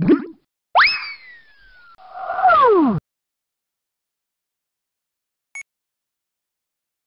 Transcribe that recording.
Break